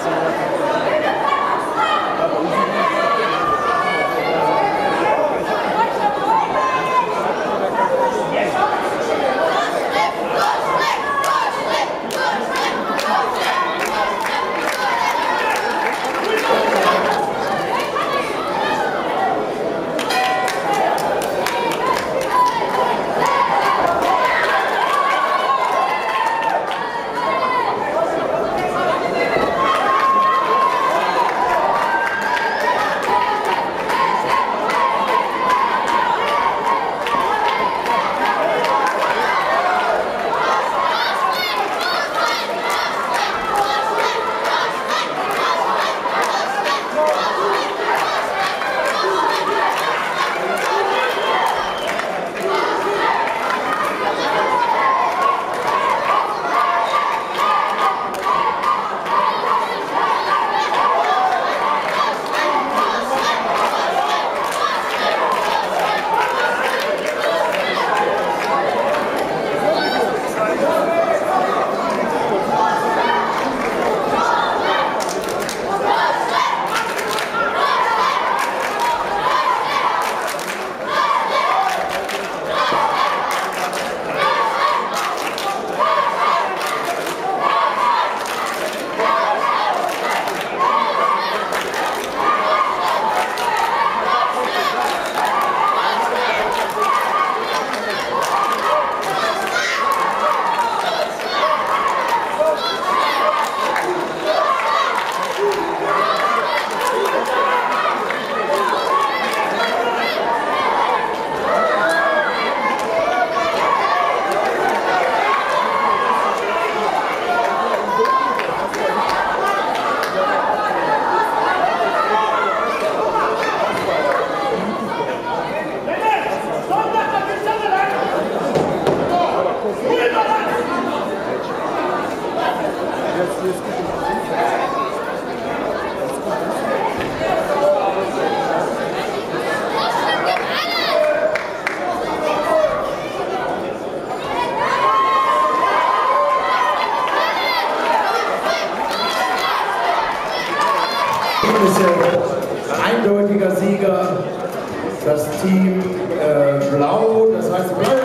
some more Team äh, Blau, das heißt Blau